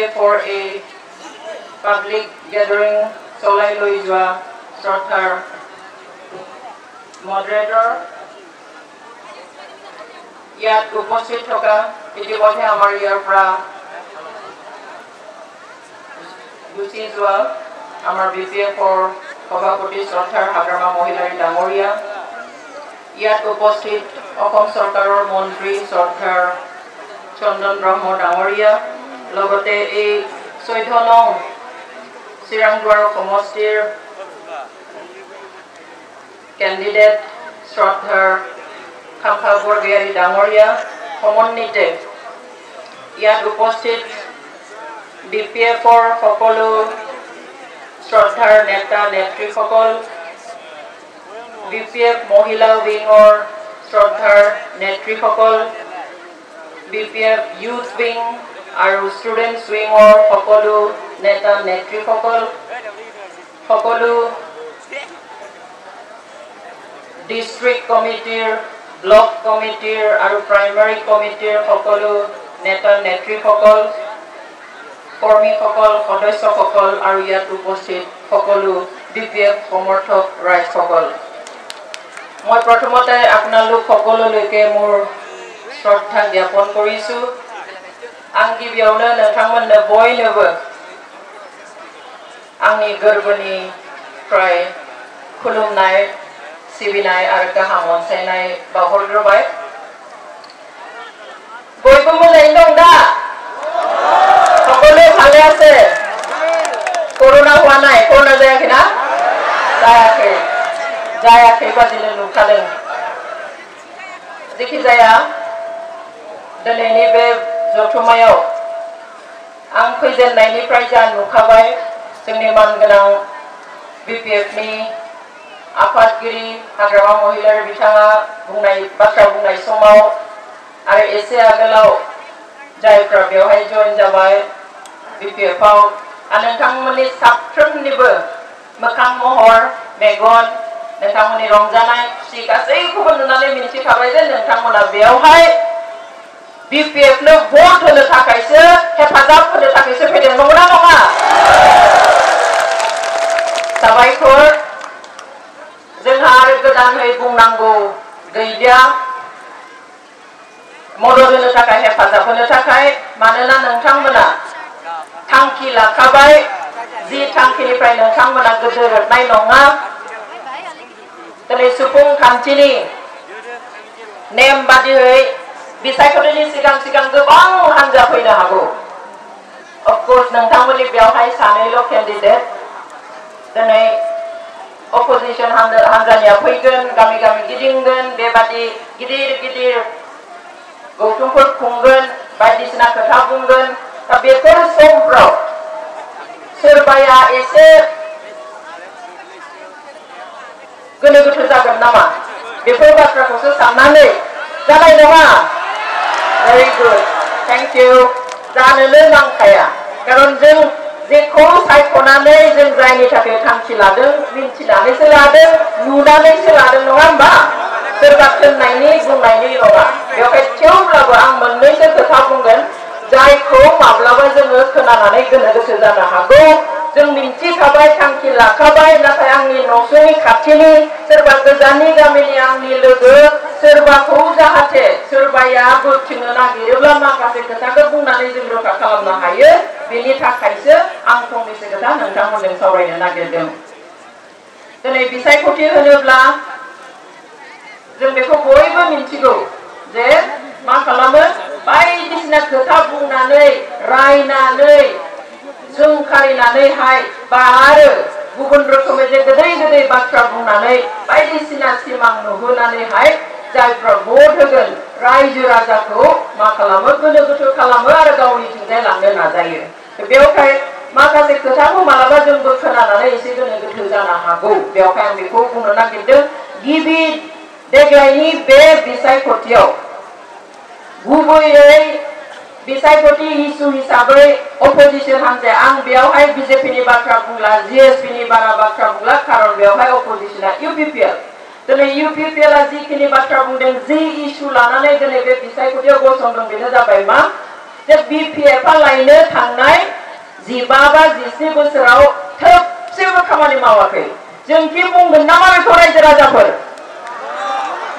এফৰ এই public gathering চলাই লৈ যোৱা শ্ৰদ্ধাৰ মডাৰেটৰ ইয়াত উপস্থিত থকা ইতিমধ্যে আমাৰ ইয়াৰ পৰা গুচি যোৱা আমাৰ বি পি এফৰ সভাপতি শ্ৰদ্ধাৰ হাগ্ৰামা মহিলাৰী ডাঙৰীয়া। ইয়াত উপস্থিত অসম চৰকাৰৰ মন্ত্ৰী শ্ৰদ্ধাৰ চন্দন ব্ৰহ্ম ডাঙৰীয়া। লগতে এই চৈধ্য নং চিৰাংদুৱাৰ সমষ্টিৰ কেণ্ডিডেট শ্ৰদ্ধাৰ খাম্ফা বৰগীয়াৰী ডাঙৰীয়া। সমন্বিতে ইয়াত উপস্থিত বি পি এফৰ সকলো শ্ৰদ্ধাৰ নেতা নেত্ৰীসকল বি পি এফ মহিলা উইঙৰ শ্ৰদ্ধাৰ নেত্ৰীসকল B P F youth wing আৰু ষ্টুডেণ্টছ উইঙৰ সকলো নেতা নেত্ৰীসকল সকলো ডিষ্ট্ৰিক্ট কমিটিৰ ব্লক কমিটিৰ আৰু প্ৰাইমাৰী কমিটিৰ সকলো নেতা নেত্ৰীসকল কৰ্মীসকল সদস্যসকল আৰু ইয়াত উপস্থিত সকলো বি পি এফ সমৰ্থক ৰাইজসকল মই প্ৰথমতে আপোনালোক সকলোলৈকে মোৰ শ্ৰদ্ধা জ্ঞাপন কৰিছোঁ आं गिबियावनो नोंथांमोननो बयनोबो आंनि गोरबोनिफ्राय खुलुमनाय सिबिनाय आरो गाहाम अनसायनाय बावहरग्रोबाय बयबो मोजाङैनो दं दा সকলোৱে ভালো আছে করোনা হওয়া নাই করোনা যায় আখে না যায় আখে যায় আখে বা দিলে লুকালে দেখি जाया दिनैनि बे जथुमायाव आं फैजेननायनिफ्राय जा नुखाबाय जोंनि मानगोनां बिपिएफनि आफादगिरि हाग्रामा महिलारि बिथाङा बुंनाय बाथ्रा बुंनाय समाव आरो एसे आगोलाव जायफ्रा बेवहाय जयन जाबाय बि पि एफआव आरो नोंथांमोननि साफ्रोमनिबो मोखां महर मेगन नोंथांमोननि रंजानाय खुसि गासैखौबो नुनानै मिन्थिखाबाय जे नोंथांमोना बेवहाय बि पि एफनो भट होनो थाखायसो हेफाजाब होनो थाखायसो फैदों नंगौना नङा साबायखर जोंहा आरो गोदानै बुंनांगौ गैलिया मदद होनो थाखाय हेफाजाब होनो थाखाय मानोना नोंथांमोना थांखि लाखाबाय जि थांखिनिफ्राय नोंथांमोना गोदोरनाय नङा दिनै सुबुंखान्थिनि नेम बादियै बिसायख'थिनि सिगां सिगां गोबां हान्जा फैनो हागौ अफकर्स नोंथांमोननि बेवहाय सानैल' केन्डिडेट दिनै अपोजिसन हान्जानिया फैगोन गामि गामि गिदिंगोन बेबादि गिदिर गिदिर गौथुमफोर खुंगोन बायदिसिना खोथा बुंगोन दा बेफोर समफ्राव सोरबाया एसे गोनो गोथो जागोन नामा बेफोर बाथ्राखौसो साननानै जानाय नङा भेरि गुड थेंक इउ जानोनो नांखाया खारन जों जेखौ सायख'नानै जों जायनि थाखाय थांखि लादों मिन्थिनानैसो लादों नुनानैसो लादों नङा होमबा सोरबा थोननायनि बुंनायनि नङा बेवहाय थेवब्लाबो आं मोननैसो खोथा बुंगोन जायखौ माब्लाबा जोङो खोनानानै गोनो गोथो जानो हागौ जों मिन्थिखाबाय थांखि लाखाबाय नाथाय आंनि न'सुंनि खाथिनि सोरबा गोजाननि गामिनि आंनि लोगो सोरबाखौ जाहाथे सोरबाया बोथिनो नागिरोब्ला माखासे खोथाखौ बुंनानै जों रोखा खालामनो हायो बेनि थाखायसो आं फंनैसो खोथा नोंथांमोनजों सावरायनो नागिरदों दिनै बिसायख'थि होनोब्ला जों बेखौ बयबो मिन्थिगौ जे मा खालामो बायदिसिना खोथा बुंनानै रायनानै जोंखारिनानैहाय बा आरो गुबुन रोखोमै जे गोदै गोदै बाथ्रा बुंनानै बायदिसिना सिमां नुहोनानैहाय जायफ्रा भट होगोन रायजो राजाखौ मा खालामो गोनो गोथो खालामो आरो गावनिथिंजाय लांनो नाजायो बेवहाय माखासे खोथाखौ मालाबा जोंबो खोनानानै एसे गोनो गोथो जानो हागौ बेवहाय आं बेखौ बुंनो नागिरदों गिबि देग्लायनि बे बिसायख'थियाव गुबैयै बिसायख'थि इसु हिसाबै अपोजिसन हान्जाया आं बेयावहाय बिजेपिनि बाथ्रा बुंला जिएसपिनि बारा बाथ्रा बुंला खारन बेयावहाय अपोजिसना इउपिपिएल दिनै इउपिपिएलआ जिखिनि बाथ्रा बुंदों जि इस्यु लानानै दिनै बे बिसायख'थियाव गसंदों बेनो जाबाय मा जे बिपिएफआ लायनो थांनाय जिबा बा जिस्नि बोसोराव थोबसेबो खामानि मावाखै जों कि बुंगोन नामा बेखौ रायजो राजाफोर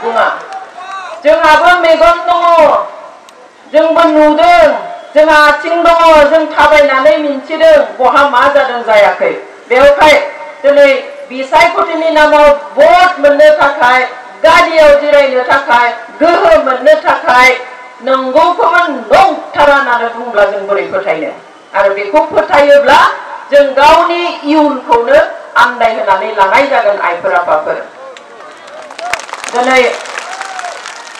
बुङा जोंहाबो मेगन दङ जोंबो नुदों जोंहा आथिं दङ जों थाबायनानै मिन्थिदों बहा मा जादों जायाखै बेवहाय दिनै बिसायख'थिनि नामाव भट मोननो थाखाय गारियाव जिरायनो थाखाय गोहो मोननो थाखाय नंगौखौबो नंथारा होननानै बुंब्ला जों बोरै फोथायनो आरो बेखौ फोथायोब्ला जों गावनि इयुनखौनो आन्दायहोनानै लानाय जागोन आइफोर आफाफोर दिनै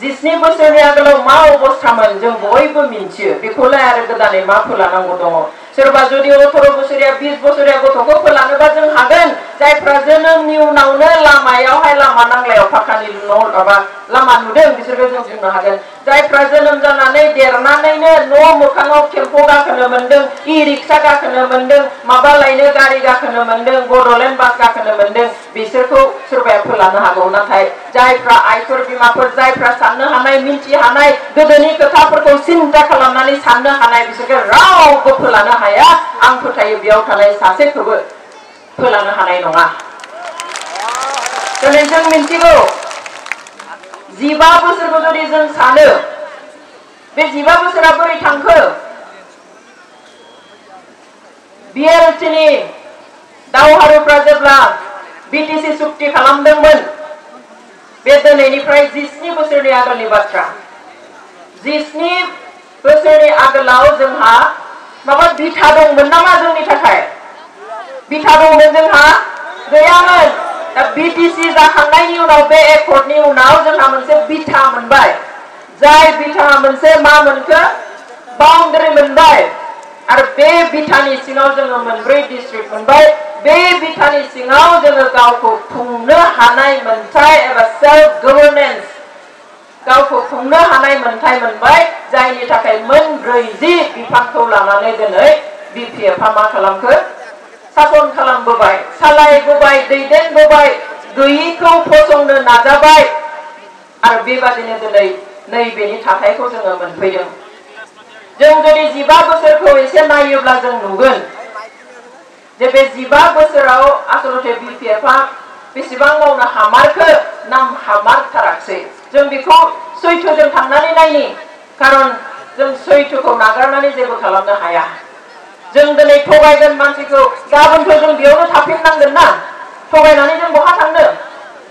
जिस्नि बोसोरनि आगोलाव मा अबस्थामोन जों बयबो मिन्थियो बेखौलाय आरो गोदानै मा फोलानांगौ दङ सोरबा जुदि अथर' बोसोरिया बिस बोसोरिया गथ'खौ फोलानोबा जों हागोन जायफ्रा जोनोमनि उनावनो लामायावहाय लामा नांलायाव फाखानि न' माबा लामा नुदों बिसोरखौ जों बुंनो हागोन जायफ्रा जोनोम जानानै देरनानैनो न' मोखाङाव टेम्पो गाखोनो मोन्दों इ रिक्सा गाखोनो मोन्दों माबा लायनो गारि गाखोनो मोन्दों बड'लेण्ड बास गाखोनो मोन्दों बिसोरखौ सोरबाया फोलानो हागौ नाथाय जायफ्रा आइफोर बिमाफोर जायफ्रा साननो हानाय मिन्थि हानाय गोदोनि खोथाफोरखौ सिन्था खालामनानै साननो हानाय बिसोरखौ रावबो फोलानो हाया आं फोथायो बेयाव थानाय सासेखौबो फोलानो हानाय नङा दिनै जों मिन्थिगौ जिबा बोसोरखौ जुदि जों सानो। बे जिबा बोसोरा बोरै थांखो? बिएलटिनि दावहारुफ्रा जेब्ला बिटिसि सुक्ति खालामदोंमोन, बे जिस्नि बोसोरनि आगोलनि बाथ्रा। जिस्नि बोसोरनि आगोलाव माबा बिथा दंमोन नामा जोंनि थाखाय? बिथा दंमोन जोंहा गैयामोन। दा बिटिसि जाखांनायनि उनाव बे एकर्डनि उनाव जोंहा मोनसे बिथा मोनबाय जाय बिथा मोनसे मा मोनखो बाउन्डारि मोनबाय आरो बे बिथानि सिङाव जोङो मोनब्रै डिस्ट्रिक्ट मोनबाय बे बिथानि सिङाव जोङो गावखौ खुंनो हानाय मोनथाय एबा सेल्फ गभर्नेन्स गावखौ खुंनो हानाय मोनथाय मोनबाय जायनि थाखाय मोन ब्रैजि बिफानखौ लानानै दिनै बिपिएफआ मा खालामखो सासन खालामबोबाय, सालायबोबाय, दैदेनबोबाय, गैयिखौ फसंनो नाजाबाय। आरो बेबादिनो दिनै नैबेनि थाथायखौ जोङो मोनफैदों। जों जुदि जिबा बोसोरखौ एसे जों नुगोन जे बे जिबा बोसोराव नाम हामारथाराखसै। जों बेखौ सैथोजों थांनानै नायनि, खारन जों सैथोखौ नागारनानै जेबो खालामनो हाया। जों दिनै थगायगोन मानसिखौ गाबोनथ' जों बेयावनो थाफिननांगोन ना थगायनानै जों बहा थांनो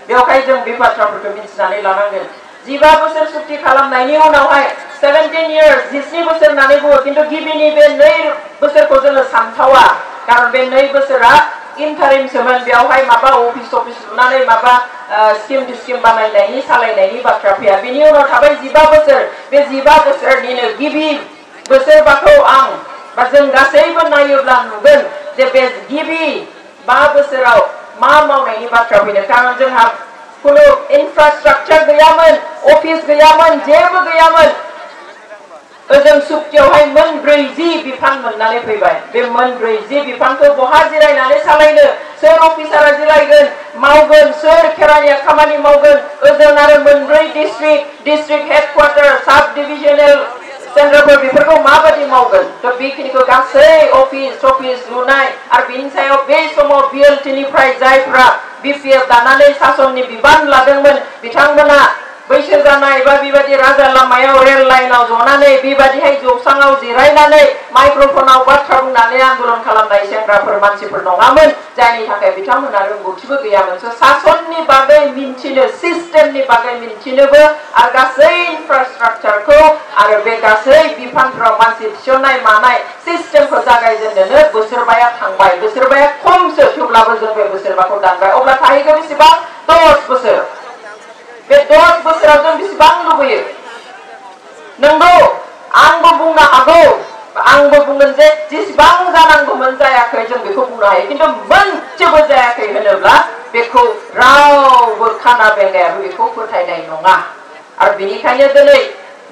बेवहाय जों बे बाथ्राफोरखौ मिथिनानै लानांगोन जिबा बोसोर सुक्ति खालामनायनि उनावहाय सेभेन्टिन इयार्स जिस्नि बोसोर होननानै बुङो खिन्थु गिबिनि बे नै बोसोरखौ जोङो सानथावा खारन बे नै बोसोरा इन्टारिमसोमोन बेवहाय माबा अफिस अफिस लुनानै माबा स्किम स्किम बानायनायनि सालायनायनि बाथ्रा फैया बिनि उनाव थाबाय जिबा बोसोर बे जिबा बोसोरनिनो गिबि बोसोरबाखौ आं बा जों गासैबो नायोब्ला नुगोन जे बे गिबि बा बोसोराव मा मावनायनि बाथ्रा फैदों खारन जोंहा कुनु इनफ्रास्ट्राक्चार गैयामोन अफिस गैयामोन जेबो गैयामोन ओजों सुक्तियावहाय मोन ब्रैजि बिफान मोननानै फैबाय बे मोन ब्रैजि बिफानखौ बहा जिरायनानै सालायनो सोर अफिसारा जिरायगोन मावगोन सोर खेरानिया खामानि मावगोन ओजों आरो मोनब्रै डिस्ट्रिक्ट डिस्ट्रिक्ट हेडक्वार्टार साब डिभिजनेल सेन्टारफोर बेफोरखौ office मावगोन थ' बेखिनिखौ गासै अफिस अफिस लुनाय आरो बिनि सायाव बे tanah le जायफ्रा ni biban सासननि बिबान लादोंमोन बिथांमोना बैसो जानाय राजा लामायाव रेल लाइनाव जनानै बेबायदिहाय जौस्राङाव जिरायनानै माइक्र'फनाव बाथ्रा बुंनानै आन्दलन खालामनाय सेंग्राफोर मानसिफोर नङामोन, जायनि थाखाय बिथांमोना रोंगौथिबो गैयामोन। सासननि बागै मिन्थिनो, सिस्टेमनि बागै मिन्थिनोबो आरो गासै इनफ्रास्ट्राक्चारखौ आरो बे गासै बिफानफ्राव मानसि थिसननाय जों अब्ला दस बोसोर। बे दस बोसोराव जों बेसेबां लुबैयो नंगौ आंबो बुंनो हागौ आंबो बुंगोन जे जेसेबां जानांगौमोन जायाखै जों बेखौ बुंनो हायो खिन्थु मोनसेबो जायाखै होनोब्ला बेखौ रावबो खाना बेंगायाबो बेखौ फोथायनाय नङा आरो बेनिखायनो दिनै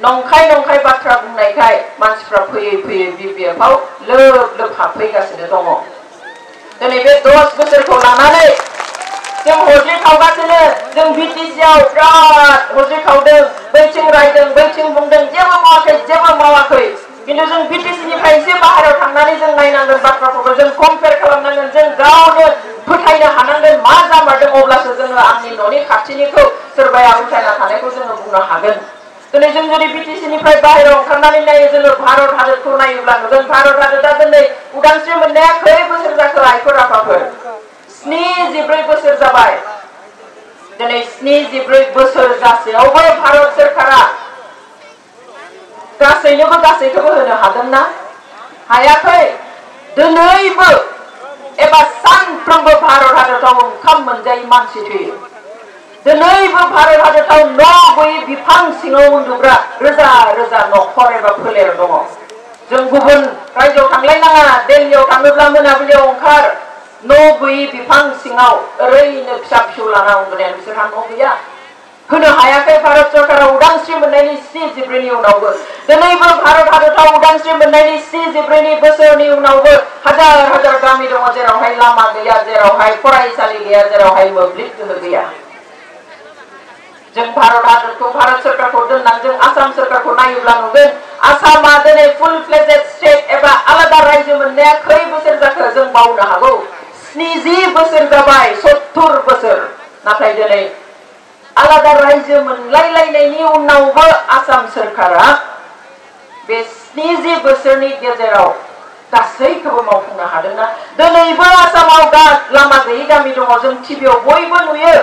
नंखाय नंखाय बाथ्रा बुंनायखाय मानसिफ्रा फैयै फैयै बिपिएफआव लोब लोब हाबफैगासिनो दङ दिनै बे दस बोसोरखौ लानानै nhưng hồ chữ khâu các thứ đừng vị trí giàu ra hồ chữ khâu đừng bên chừng rải đừng bên chừng vùng đừng 제발 마와서 제발 마와서이 근데 좀 BTC니까 이제 바하러 당나니 좀 나이나는 바트라포고 좀 컴페어 가라는 좀 가오는 부타이나 하나는 맞아 말든 어블라서 좀 암니 너니 같이니까 서바야 우타나 하네고 좀 부나 하건 근데 좀 우리 BTC니까 바하러 당나니 나이 좀 바로 다들 토나이 블라 좀 바로 다들 다들 우당시 문내 거의 무슨 자꾸 아이코라파고. आफाफोर स्निजिब्रै बोसोर जाबाय दिनै स्निजिब्रै बोसोर जासेयावबो भारत सोरखारा गासैनोबो गासैखौबो होनो हागोन ना हायाखै दिनैबो एबा सानफ्रोमबो भारत हादराव ओंखाम मोनजायै मानसि थैयो दिनैबो भारत हादराव न' गैयै बिफां सिङाव उन्दुग्रा रोजा रोजा न'खर एबा फोलेर दङ जों गुबुन रायजोआव थांलायनाङा दिल्लीयाव थाङोब्ला मोनाबिलियाव ओंखार न' गैयि बिफां सिङाव ओरैनो फिसा फिसौ लाना उन्दुनाया बिसोरहा न' गैया होनो हायाखै भारत सरकारा उदांस्रि मोननायनि स्निजिब्रैनि उनावबो दिनैबो भारत हादराव उदांस्रि मोननायनि स्निजिब्रैनि बोसोरनि उनावबो हाजार हाजार गामि दङ जेरावहाय लामा गैया जेरावहाय फरायसालि गैया जेरावहाय मोब्लिब गोहो गैया जों भारत हादरखौ भारत सरकारखौ दोननानै जों आसाम सरकारखौ नायोब्ला नुगोन आसामा फुल फ्लेजेड स्टेट एबा आलादा रायजो मोननाया खै बोसोर जाखो जों बावनो हागौ स्निजि बोसोर जाबाय सत्तुर बोसोर नाथाय दिनै आलादा रायजो मोनलायलायनायनि उनावबो आसाम सोरखारा बे स्निजि बोसोरनि गेजेराव गासैखौबो मावफुंनो हादोंना दिनैबो आसामाव लामा गैयि गामि दङ जों टिभियाव बयबो नुयो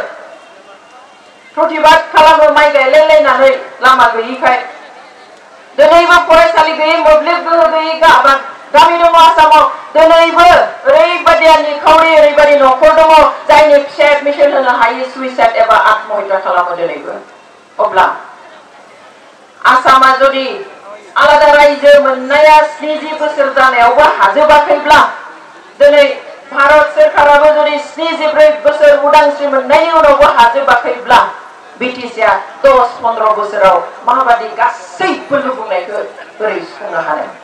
प्रतिबाद खालामो माइ गायलायलायनानै लामा गैयिखाय दिनैबो फरायसालि गैयै मोब्लिब गोहो गैयै गामि दङ आसामाव दिनैबो ओरैबायदि निखावरि ओरैबायदि न'खर दङ जायनि फिसा एडमिसन होनो हायि सुइसाइड एबा आत्महत्या खालामो दिनैबो अब्ला आसामा जुदि आलादा रायजो मोननाया स्निजि बोसोर जानायावबो हाजोबाखैब्ला दिनै भारत सोरखाराबो जुदि स्निजिब्रै बोसोर उदांस्रि मोननायनि उनावबो दस पन्द्र बोसोराव माबादि गासैबो लुबैनायखौ बोरै सुफुंनो हानो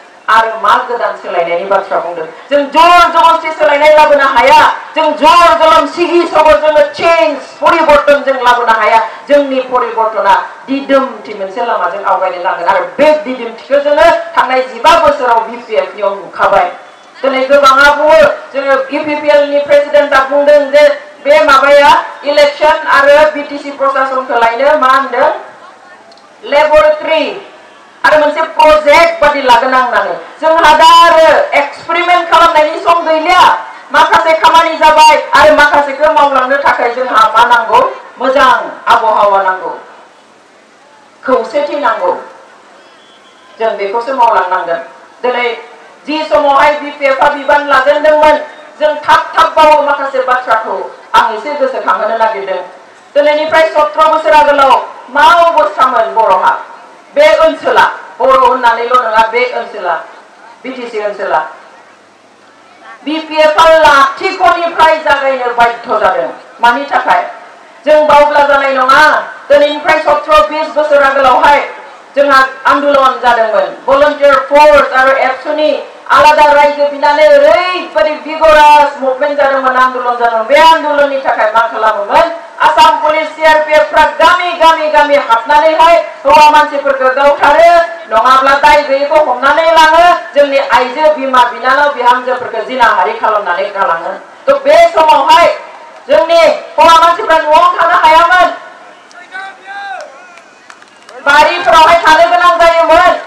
आरो मा गोदान सोलायनायनि बाथ्रा बुंदों जों जर जबस्ति सोलायनाय लाबोनो हाया जों जर जलम सिगि सबर जोङो चेन्ज परिबर्तन जों लाबोनो हाया जोंनि परिबर्तना दिदोमथि मोनसे लामाजों आवगायनो नांगोन आरो बे दिदोमथिखौ जोङो थांनाय जिबा बोसोराव बिपिएफनियाव नुखाबाय दिनै गोबाङा बुङो जोङो इपिपिएलनि प्रेसिडेन्टआ बुंदों जे बे माबाया इलेक्सन आरो बिटिसि प्रशासनखौ लायनो मा होनदों लेबरेटरि आरो मोनसे प्रजेक्ट बादि लागोन आं होननानै जोंहा दा आरो एक्सपेरिमेन्ट खालामनायनि सम गैलिया माखासे खामानि जाबाय आरो माखासेखौ मावलांनो थाखाय जोंहा मा नांगौ मोजां आबहावा नांगौ खौसेथि नांगौ जों बेखौसो मावलांनांगोन दिनै जि समावहाय बिपिएफआ बिबान लाजेनदोंमोन जों थाब थाब बावो माखासे बाथ्राखौ आं एसे गोसोखांहोनो नागिरदों दिनैनिफ्राय सत्र बोसोर आगोलाव मा अबस्थामोन बर'हा बे ओनसोला बर' होननानैल' नङा बे ओनसोला बिटिसि ओनसोला बिपिएफआ लाथिख'निफ्राय जागायनो बाध्य जादों मानि थाखाय जों बावब्ला जानाय नङा दिनैनिफ्राय सत्र बिस बोसोर आगोलावहाय जोंहा आन्दलन जादोंमोन भलन्टियार फर्स आरो एबसुनि आलादा रायजो बिनानै ओरैबायदि भिगरास मुभमेन्ट जादोंमोन आन्दलन जादोंमोन बे आन्दलननि थाखाय मा खालामोमोन गामि हाबनानैहाय हौवा मानसिफोरखौ गावथारो नङाब्ला दाय गैयैखौ हमनानै लाङो, जोंनि आइजो बिमा बिनानाव बिहामजोफोरखौ जिनाहारि खालामनानै गालाङो। थ' बे समावहाय जोंनि हौवा मानसिफ्रा न'आव थानो हायामोन। बारिफोरावहाय थानो गोनां जायोमोन।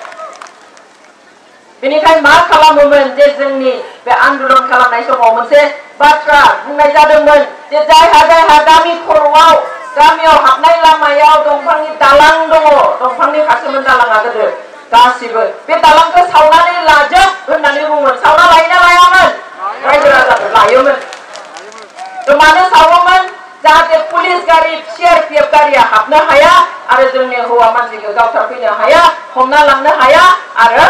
बेनिखायनो मा खालामोमोन जे जोंनि बे आन्दलन खालामनाय समाव मोनसे बाथ्रा बुंनाय जादोंमोन जे जायहा जायहा गामि खर'आव गामियाव हाबनाय लामायाव दंफांनि दालां दङ दंफांनि फारसेमोन दालाङा गोदो गासिबो बे दालांखौ सावनानै लाजोब होननानै बुङोमोन सावना लायोना लायामोन रायजो राजाफोर लायोमोन थ' मानो सावोमोन जाहाथे पुलिस गारि सिआरपिएफ गारिया हाबनो हाया आरो जोंनि हौवा मानसिखौ गावथारफैनो हाया हमना लांनो हाया आरो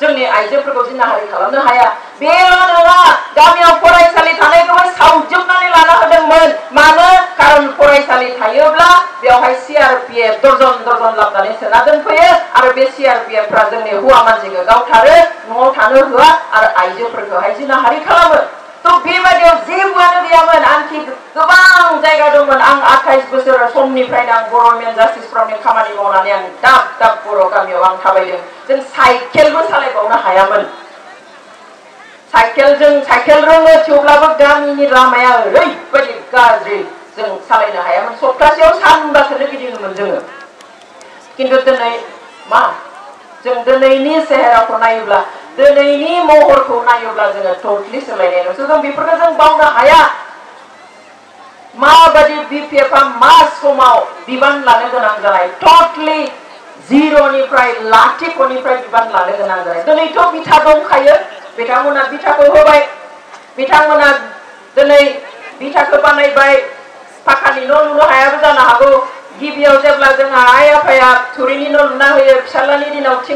जोंनि आइजोफोरखौ जिनाहारि खालामनो हाया बेल' नङा गामियाव फरायसालि थानायखौबो सावजोबनानै लाना होदोंमोन मानो खारन फरायसालि थायोब्ला बेवहाय सिआरपिएफ दर्जन दर्जन लाबोनानै सोना दोनफैयो आरो बे सिआरपिएफफ्रा जोंनि हौवा मानसिखौ गावथारो न'आव थानो होआ आरो आइजोफोरखौहाय जिनाहारि खालामो थ' बेबायदियाव जेबोआनो गैयामोन आंखि गोबां जायगा दंमोन आं आठाइस बोसोर समनिफ्रायनो आं बर' मेन जास्टिस फ्रमनि खामानि मावनानै आं दाब दाब बर' गामियाव आं थाबायदों जों साइकेलबो सालायबावनो हायामोन साइकेलजों साइकेल रोङो थेवब्लाबो गामिनि लामाया ओरैबायदि गाज्रि जों सालायनो हायामोन सप्तासेयाव सानबासोनो गिदिङोमोन जोङो खिन्थु दिनै मा जों दिनैनि सेहेराखौ नायोब्ला दिनैनि महरखौ नायोब्ला जोङो टटलि सोलायनाय नुसो जों बेफोरखौ जों बावनो हाया माबायदि बिपिएफआ मा समाव बिबान लानो गोनां जानाय टटलि जिर'निफ्राय लाथिख'निफ्राय बिबान लानो गोनां जानाय दिनैथ' बिथा दंखायो बिथांमोना बिथाखौ होबाय बिथांमोना दिनै बिथाखौ बानायबाय पाखानि न' लुनो हायाबो जानो हागौ गिबियाव जेब्ला जोंहा आइ आफाया थुरिनि न' लुना होयो फिसाज्लानि दिनाव थिं